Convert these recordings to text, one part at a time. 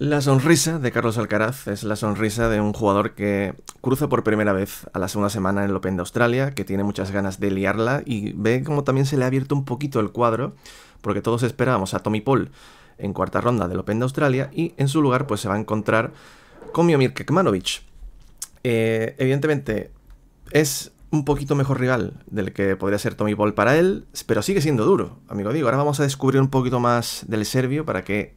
La sonrisa de Carlos Alcaraz es la sonrisa de un jugador que cruza por primera vez a la segunda semana en el Open de Australia, que tiene muchas ganas de liarla y ve como también se le ha abierto un poquito el cuadro, porque todos esperábamos a Tommy Paul en cuarta ronda del Open de Australia y en su lugar pues se va a encontrar con Miomir Kekmanovic. Eh, evidentemente es un poquito mejor rival del que podría ser Tommy Paul para él, pero sigue siendo duro, amigo digo. Ahora vamos a descubrir un poquito más del serbio para que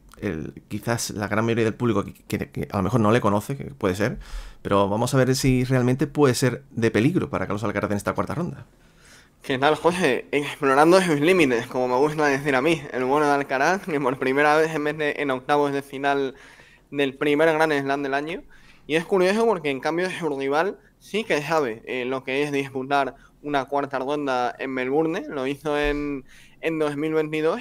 quizás la gran mayoría del público que, a lo mejor no le conoce, que puede ser, pero vamos a ver si realmente puede ser de peligro para Carlos Alcaraz en esta cuarta ronda. ¿Qué tal, José? Explorando sus límites, como me gusta decir a mí, el bueno de Alcaraz, que por primera vez en vez de en octavos de final del primer Gran Slam del año. Y es curioso porque en cambio su rival sí que sabe eh, lo que es disputar una cuarta ronda en Melbourne, lo hizo en, en 2022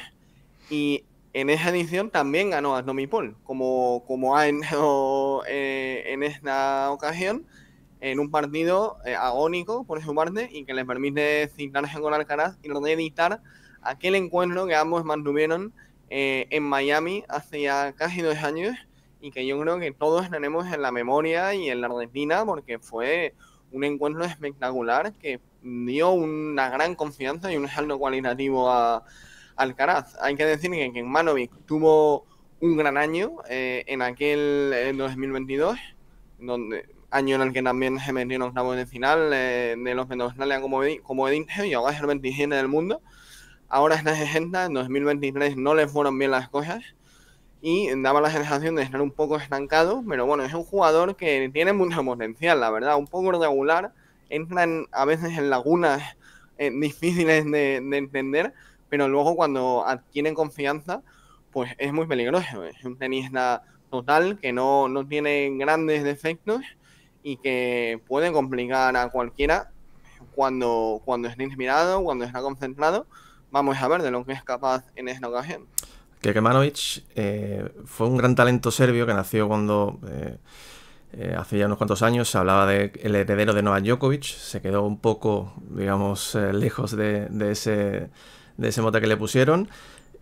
y en esa edición también ganó a Tommy Paul, como, como ha hecho eh, en esta ocasión, en un partido eh, agónico por su parte y que le permite citarse con Alcaraz y reeditar aquel encuentro que ambos mantuvieron eh, en Miami hace ya casi dos años y que yo creo que todos tenemos en la memoria y en la retina porque fue un encuentro espectacular que dio una gran confianza y un salto cualitativo a Alcaraz. Hay que decir que, que Manovic tuvo un gran año eh, en aquel en 2022, donde, año en el que también se metió en octavos de final eh, de los de Australia como, como he y ahora es el 27 del mundo. Ahora está 60, en 2023 no le fueron bien las cosas y daba la sensación de estar un poco estancado, pero bueno, es un jugador que tiene mucho potencial, la verdad, un poco regular, entran a veces en lagunas eh, difíciles de, de entender, pero luego cuando adquieren confianza, pues es muy peligroso. Es un tenista total que no, no tiene grandes defectos y que puede complicar a cualquiera cuando, cuando esté inspirado, cuando está concentrado. Vamos a ver de lo que es capaz en esta ocasión. Kekmanovic eh, fue un gran talento serbio que nació cuando eh, eh, hace ya unos cuantos años se hablaba de el heredero de Novak Djokovic, se quedó un poco, digamos, lejos de, de, ese, de ese mote que le pusieron.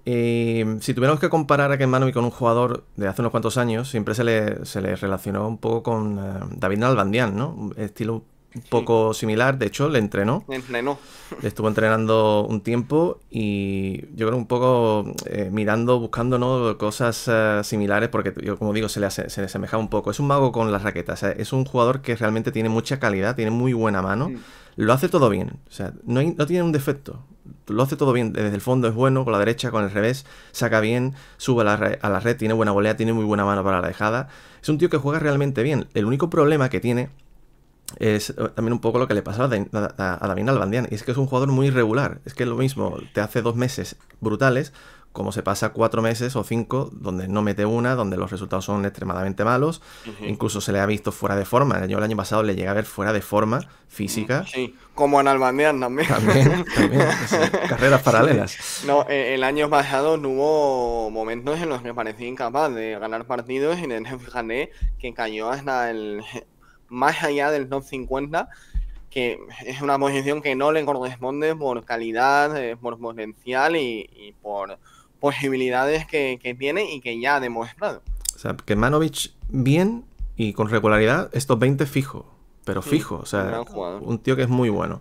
Y si tuviéramos que comparar a Ken Manovic con un jugador de hace unos cuantos años, siempre se le, se relacionó un poco con eh, David Nalbandian, ¿no? Estilo un poco similar, de hecho le entrenó. Le entrenó. Le estuvo entrenando un tiempo y yo creo un poco eh, mirando, buscando ¿no? cosas eh, similares, porque yo como digo, se le, se le asemejaba un poco. Es un mago con las raquetas, es un jugador que realmente tiene mucha calidad, tiene muy buena mano, lo hace todo bien, o sea, no, no tiene un defecto lo hace todo bien. Desde el fondo es bueno, con la derecha, con el revés, saca bien, sube a la, red, a la red, tiene buena volea, tiene muy buena mano para la dejada. Es un tío que juega realmente bien. El único problema que tiene es eh, también un poco lo que le pasaba a, David Albandián. Y es que es un jugador muy irregular. Es que lo mismo, te hace dos meses brutales, como se pasa cuatro meses o cinco donde no mete una, donde los resultados son extremadamente malos. Incluso se le ha visto fuera de forma. El año, el año pasado le llega a ver fuera de forma física. Sí, como en Albandián también. También, también. carreras paralelas. No, e, el año pasado hubo momentos en los que parecía incapaz de ganar partidos y fíjate que cayó hasta el más allá del top 50 que es una posición que no le corresponde por calidad, eh, por potencial y por posibilidades que, tiene y que ya ha demostrado. O sea, que Manovich bien y con regularidad, estos 20 fijo, pero fijo, o sea, un tío que es muy bueno.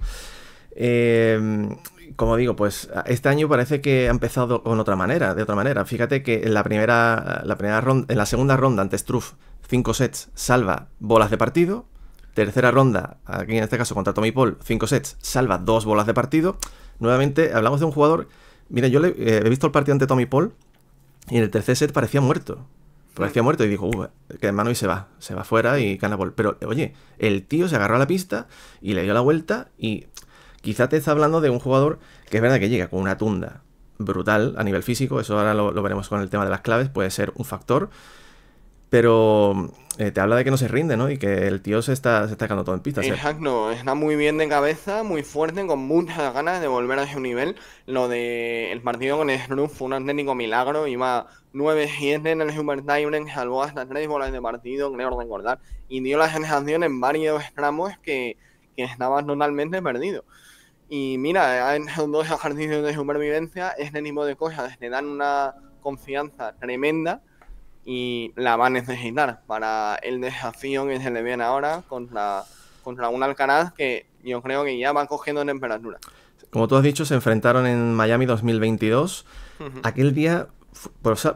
Em, como digo, pues este año parece que ha empezado con otra manera, de otra manera. Fíjate que en la primera, la primera ronda, en la segunda ronda ante Struff, 5 sets, salva bolas de partido. Tercera ronda, aquí en este caso contra Tommy Paul, 5 sets, salva dos bolas de partido. Nuevamente hablamos de un jugador Mira, yo le, eh, he visto el partido ante Tommy Paul y en el tercer set parecía muerto. Parecía muerto y dijo, uh, que hermano y se va, se va fuera y gana. Pero oye, el tío se agarró a la pista y le dio la vuelta y quizá te está hablando de un jugador que es verdad que llega con una tunda brutal a nivel físico, eso ahora lo veremos con el tema de las claves, puede ser un factor, pero eh, te habla de que no se rinde, ¿no? Y que el tío se está, se está quedando todo en pista. Exacto, está muy bien de cabeza, muy fuerte, con muchas ganas de volver a ese nivel. Lo de el partido con Snoop fue un auténtico milagro, iba 9-7 en el Super Time, salvó hasta 3 bolas de partido, creo recordar, y dio la sensación en varios tramos que, que estaba totalmente perdido. Y mira, en dos ejercicios de supervivencia, este tipo de cosas te dan una confianza tremenda y la va a necesitar para el desafío que se le viene ahora contra, contra un Alcaraz que yo creo que ya va cogiendo temperatura. Como tú has dicho, se enfrentaron en Miami 2022. Aquel día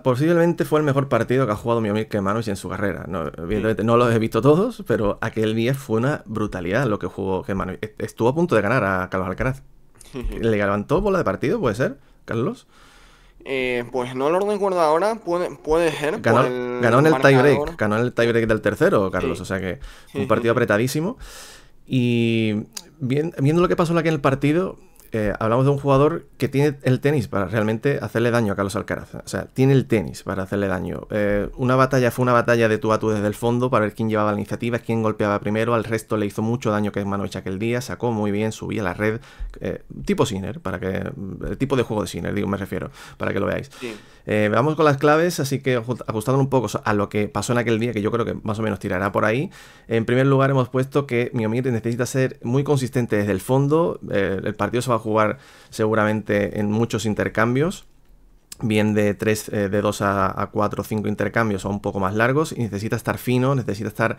posiblemente fue el mejor partido que ha jugado Miomir Kemanovic en su carrera. No, evidentemente no los he visto todos, pero aquel día fue una brutalidad lo que jugó Kemanovic. Estuvo a punto de ganar a Carlos Alcaraz. ¿Le levantó bola de partido, puede ser, Carlos? Eh, pues no lo recuerdo ahora, puede, puede ser. Ganó, en el tiebreak, ganó en el tiebreak del tercero, Carlos, o sea que un partido apretadísimo. Y viendo lo que pasó aquí en el partido, eh, hablamos de un jugador que tiene el tenis para realmente hacerle daño a Carlos Alcaraz. O sea, tiene el tenis para hacerle daño. Eh, una batalla fue una batalla de tú a tú desde el fondo para ver quién llevaba la iniciativa, quién golpeaba primero. Al resto le hizo mucho daño que Manovich aquel día. Sacó muy bien, subía la red. Eh, tipo Sinner, para que. El tipo de juego de Sinner, digo, me refiero, para que lo veáis. Vamos con las claves, así que ajustando un poco a lo que pasó en aquel día, que yo creo que más o menos tirará por ahí. En primer lugar, hemos puesto que Miomir necesita ser muy consistente desde el fondo. el partido se va a jugar seguramente en muchos intercambios bien de 3, eh, de 2 a, 4 o 5 intercambios o un poco más largos y necesita estar fino, necesita estar...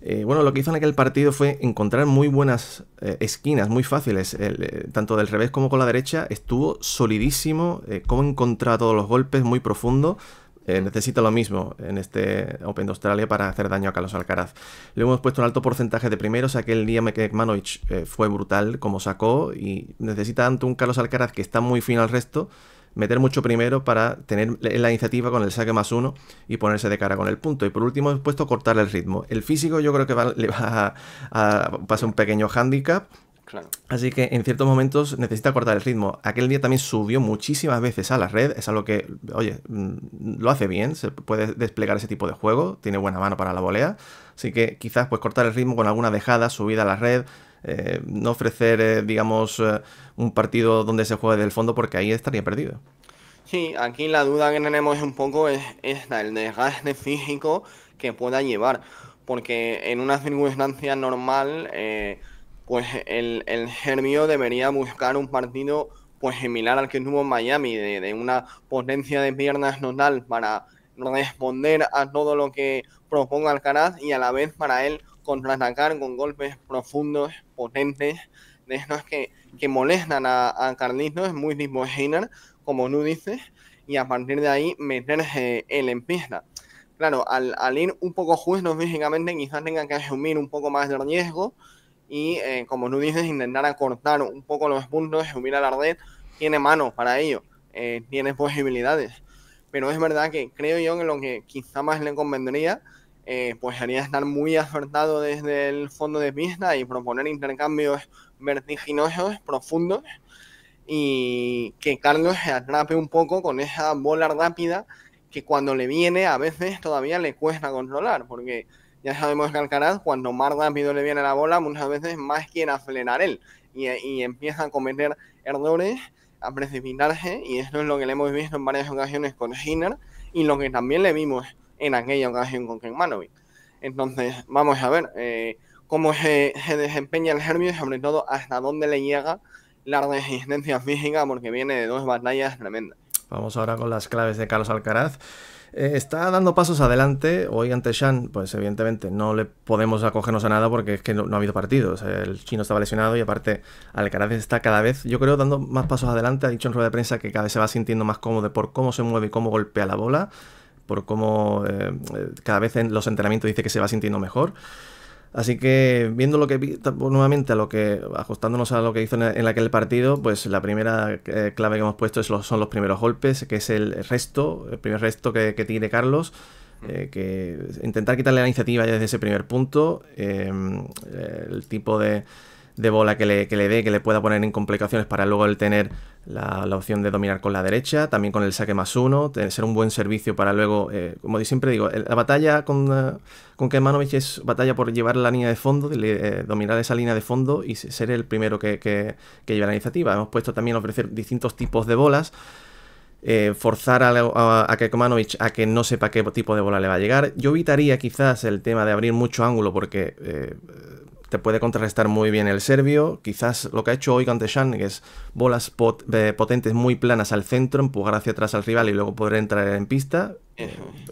Eh, bueno, lo que hizo en aquel partido fue encontrar muy buenas eh, esquinas, muy fáciles, tanto del revés como con la derecha, estuvo solidísimo, como encontraba todos los golpes, muy profundo, eh, necesita lo mismo en este Open de Australia para hacer daño a Carlos Alcaraz. Le hemos puesto un alto porcentaje de primeros, aquel día Mekmanovic eh, fue brutal como sacó y necesita tanto un Carlos Alcaraz que está muy fino al resto, meter mucho primero para tener la iniciativa con el saque más uno y ponerse de cara con el punto. Y por último hemos puesto cortar el ritmo. El físico yo creo que le va a, a pasar un pequeño handicap Así que en ciertos momentos necesita cortar el ritmo. Aquel día también subió muchísimas veces a la red. Es algo que, oye, mm, lo hace bien. Se puede desplegar ese tipo de juego. Tiene buena mano para la volea. Así que quizás pues cortar el ritmo con alguna dejada, subida a la red. Eh, no ofrecer, eh, digamos, eh, un partido donde se juegue del fondo porque ahí estaría perdido. Sí, aquí la duda que tenemos un poco es esta, el desgaste físico que pueda llevar. Porque en una circunstancia normal pues el, el Germio debería buscar un partido pues similar al que tuvo en Miami, de, una potencia de piernas total para responder a todo lo que proponga Alcaraz y a la vez para él contraatacar con golpes profundos, potentes, de estos que, que molestan a, a Carlitos, muy Heiner, como tú dices, y a partir de ahí meterse él en pista. Claro, al, al ir un poco justo físicamente, quizás tenga que asumir un poco más de riesgo, y eh, como tú dices, intentar acortar un poco los puntos, subir a la red, tiene manos para ello, eh, tiene posibilidades. Pero es verdad que creo yo que lo que quizá más le convendría, eh, pues sería estar muy acertado desde el fondo de pista y proponer intercambios vertiginosos, profundos, y que Carlos se atrape un poco con esa bola rápida que cuando le viene a veces todavía le cuesta controlar, porque ya sabemos que Alcaraz, cuando más rápido le viene la bola, muchas veces más quiere acelerar él y, empieza a cometer errores, a precipitarse, y eso es lo que le hemos visto en varias ocasiones con Sinner y lo que también le vimos en aquella ocasión con Kekmanovic. Entonces, vamos a ver eh, cómo se, desempeña el Hermio y sobre todo hasta dónde le llega la resistencia física, porque viene de dos batallas tremendas. Vamos ahora con las claves de Carlos Alcaraz. Eh, está dando pasos adelante. Hoy ante Shan, pues evidentemente no le podemos acogernos a nada porque es que no, ha habido partidos. el chino estaba lesionado y aparte Alcaraz está cada vez, yo creo, dando más pasos adelante. Ha dicho en rueda de prensa que cada vez se va sintiendo más cómodo por cómo se mueve y cómo golpea la bola. Por cómo eh, eh, cada vez en los entrenamientos dice que se va sintiendo mejor. Así que viendo lo que nuevamente a lo que ajustándonos a lo que hizo en, aquel partido, pues la primera eh, clave que hemos puesto es son los primeros golpes, que es el resto, el primer resto que, que tiene Carlos. Eh, que intentar quitarle la iniciativa desde ese primer punto, eh, el tipo de, de bola que le, que le, dé, que le pueda poner en complicaciones para luego el tener la, opción de dominar con la derecha, también con el saque más uno, ser un buen servicio para luego, eh, como siempre digo, la batalla con, uh, con Kemanovic es batalla por llevar la línea de fondo, eh, dominar esa línea de fondo y ser el primero que, que, lleve la iniciativa. Hemos puesto también ofrecer distintos tipos de bolas. forzar a, a, a a que no sepa qué tipo de bola le va a llegar. Yo evitaría quizás el tema de abrir mucho ángulo porque te puede contrarrestar muy bien el serbio. Quizás lo que ha hecho hoy Shan, que es bolas eh, potentes muy planas al centro, empujar hacia atrás al rival y luego poder entrar en pista.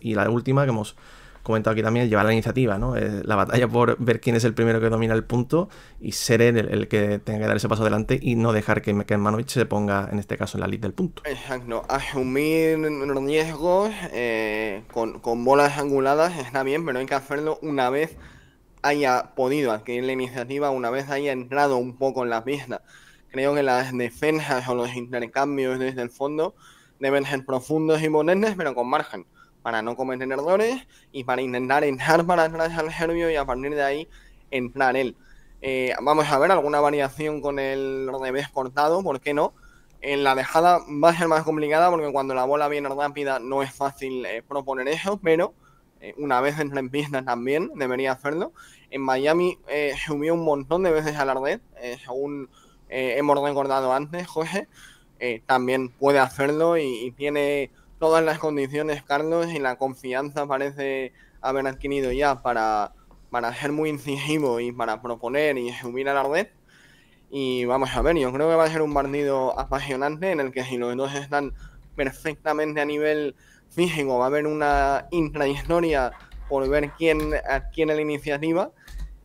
Y la última que hemos comentado aquí también, llevar la iniciativa, ¿no? Eh, la batalla por ver quién es el primero que domina el punto y ser él el, que tenga que dar ese paso adelante y no dejar que Kekmanovic se ponga, en este caso, en la lid del punto. Exacto, asumir riesgos eh, con, con bolas anguladas está bien, pero hay que hacerlo una vez haya podido adquirir la iniciativa, una vez haya entrado un poco en la pista. Creo que las defensas o los intercambios desde el fondo deben ser profundos y potentes, pero con margen para no cometer errores y para intentar entrar para atrás al serbio y a partir de ahí entrar él. Eh, vamos a ver alguna variación con el revés cortado, ¿por qué no? En la dejada va a ser más complicada porque cuando la bola viene rápida no es fácil eh, proponer eso, pero eh, una vez entra en pista también debería hacerlo. En Miami subió un montón de veces a la red, según hemos recordado antes, José, también puede hacerlo y tiene todas las condiciones, Carlos, y la confianza parece haber adquirido ya para, para ser muy incisivo y para proponer y subir a la red. Y vamos a ver, yo creo que va a ser un partido apasionante en el que si los dos están perfectamente a nivel físico, va a haber una intrahistoria por ver quién adquiere la iniciativa.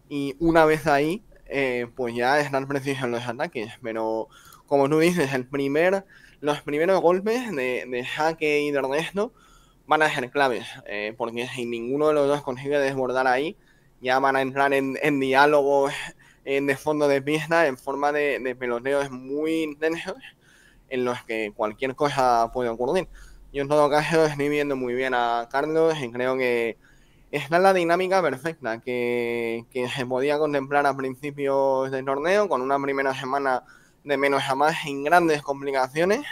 Y una vez ahí, eh, pues ya están precisos los ataques. Pero como tú dices, el primer los primeros golpes de, de Jaque y de Ernesto van a ser claves, eh, porque si ninguno de los dos consigue desbordar ahí, ya van a entrar en, en diálogos en de fondo de pista en forma de, de, peloteos muy intensos en los que cualquier cosa puede ocurrir. Yo en todo caso estoy viendo muy bien a Carlos y creo que está la dinámica perfecta que, que se podía contemplar a principios del torneo con una primera semana de menos a más sin grandes complicaciones.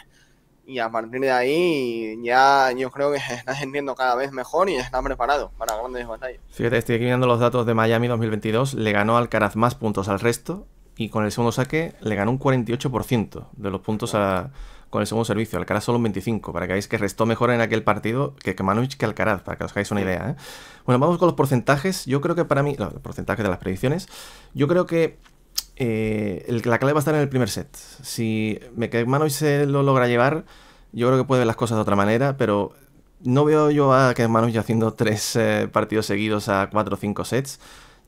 Y a partir de ahí ya yo creo que se está sintiendo cada vez mejor y está preparado para grandes batallas. Fíjate, estoy aquí viendo los datos de Miami 2022. Le ganó Alcaraz más puntos al resto y con el segundo saque le ganó un 48% de los puntos con el segundo servicio. Alcaraz solo un 25%, para que veáis que restó mejor en aquel partido que Kemanovic que Alcaraz, para que os hagáis una idea. ¿eh? Bueno, vamos con los porcentajes. Yo creo que para mí, los porcentajes de las predicciones, yo creo que eh, la clave va a estar en el primer set. Si Manoy se lo logra llevar, yo creo que puede ver las cosas de otra manera, pero no veo yo a ya haciendo tres eh, partidos seguidos a 4 o 5 sets.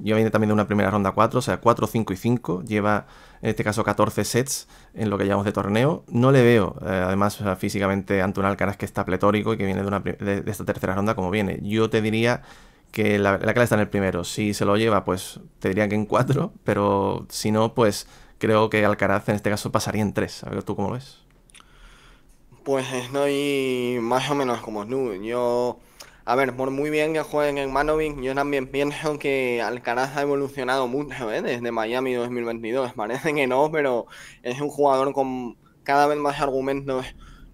Yo viene también de una primera ronda 4, o sea, 4, 5 y 5. Lleva, en este caso, 14 sets en lo que llamamos de torneo. No le veo, eh, además, físicamente, ante un Alcaraz que está pletórico y que viene de, una, de esta tercera ronda como viene. Yo te diría que la, clave está en el primero. Si se lo lleva, pues te diría que en cuatro, pero si no, pues creo que Alcaraz en este caso pasaría en tres. A ver, ¿tú cómo ves? Pues estoy más o menos como tú. Yo, a ver, por muy bien que jueguen en Manovic, yo también pienso que Alcaraz ha evolucionado mucho ¿eh? desde Miami 2022. Parece que no, pero es un jugador con cada vez más argumentos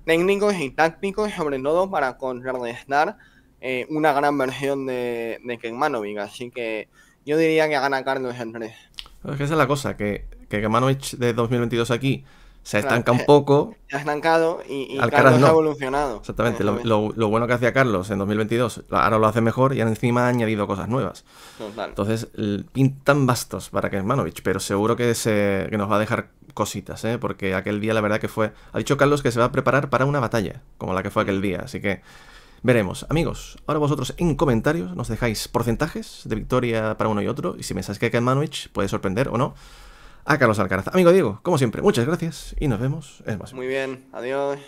técnicos y tácticos, sobre todo para contrarrestar eh, una gran versión de, de Kekmanovic, así que yo diría que gana Carlos 3. Es que esa es la cosa, que, que Kekmanovic de 2022 aquí se estanca un poco. Se ha estancado y, Carlos ha evolucionado. Exactamente, lo, bueno que hacía Carlos en 2022, ahora lo hace mejor y encima ha añadido cosas nuevas. Entonces, pintan bastos para Kekmanovic, pero seguro que, se, que nos va a dejar cositas, ¿eh? porque aquel día la verdad que fue... Ha dicho Carlos que se va a preparar para una batalla, como la que fue aquel día, así que... Veremos. Amigos, ahora vosotros en comentarios nos dejáis porcentajes de victoria para uno y otro. Y si pensáis que Ken Manwich puede sorprender o no a Carlos Alcaraz. Amigo Diego, como siempre, muchas gracias y nos vemos en más. Muy bien, adiós.